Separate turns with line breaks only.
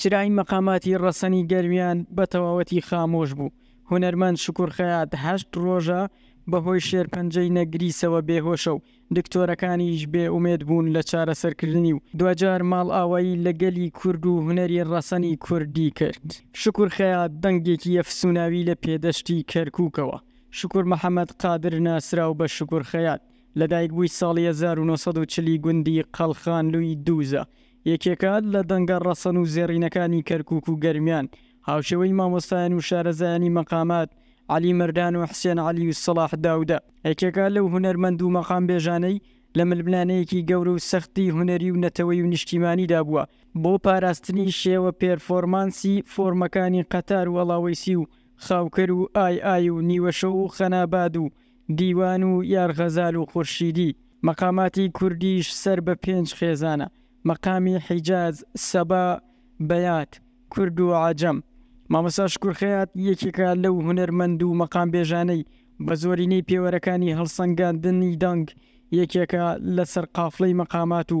چرای مەقاماتی ڕەسەنی گەرمیان بە تەواوەتی خامۆش بوو، هونەرمەند شوکور خەیات هەشت ڕۆژە بە هۆی شێرپەنجەی نەگریسەوە بێهۆشە و دکتۆرەکانیش بێ ئومێد بوون لە چارەسەرکردنی و دواجار ماڵئاوایی لە گەلی کورد و هونەری ڕەسەنی کوردی کرد. شوکور خەیات دەنگێکی ئەفسوناوی لە پێدەشتی کەرکوکەوە. شوکور محەمەد قادر ناسراو بە شوکور خەیات، لە دایک بووی ساڵی هەزار و نۆ سەد و چل ی گوندی قەڵخانلوی دووزە، یەکێکە لە دەنگە ڕەسەن و زێڕینەکانی کەرکووک و گەرمیان، هاوشێوەی مامۆستایان و شارەزایانی مەقامات، عەلی مەردان و حسێن عەلی و سەڵاح داودە. یەکێکە لەو هونەرمەند و مەقامبێژانەی لە ململانێیەکی گەورە و سەختی هونەری و نەتەوەی و نیشتیمانیدا بووە، بۆ پاراستنی شێوە پێرفۆرمانسی فۆرمەکانی قەتار و ئەڵاوەیسی و خاوکەر و ئای ئای و نیوەشەو و خەناباد و دیوان و یار غەزال و خورشیدی، مەقاماتی کوردیش سەر بە پێنج خێزانە، مەقامی حیجاز، سەبا، بەیات، کورد و عەجەم. مامۆستا شکور خەیات یەکێکە لەو هونەرمەند و مەقامبێژانەی بە زۆرینەی پێوەرەکانی هەڵسەنگاندنی دەنگ، یەکێکە لەسەر قافڵەی مەقامات
و